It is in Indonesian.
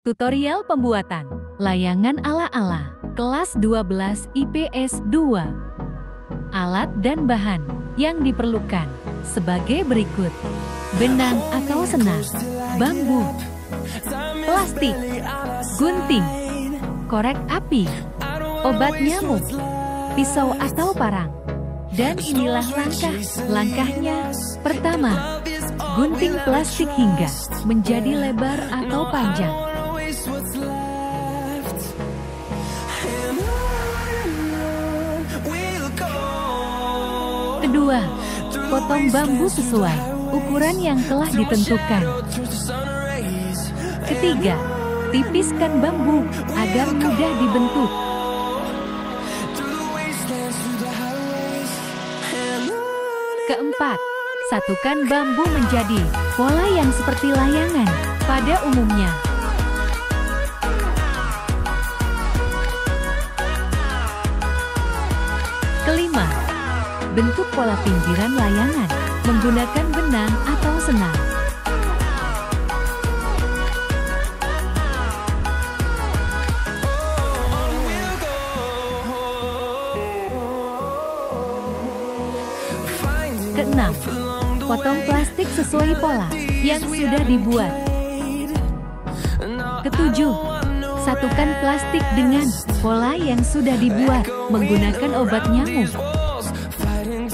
Tutorial pembuatan layangan ala-ala kelas 12 IPS 2. Alat dan bahan yang diperlukan sebagai berikut. Benang atau senar, bambu, plastik, gunting, korek api, obat nyamuk, pisau atau parang. Dan inilah langkah-langkahnya. Pertama, gunting plastik hingga menjadi lebar atau panjang. Kedua, potong bambu sesuai ukuran yang telah ditentukan. Ketiga, tipiskan bambu agar mudah dibentuk. Keempat, satukan bambu menjadi pola yang seperti layangan pada umumnya. Bentuk pola pinggiran layangan menggunakan benang atau senar. Keenam, potong plastik sesuai pola yang sudah dibuat. Ketujuh, satukan plastik dengan pola yang sudah dibuat menggunakan obat nyamuk.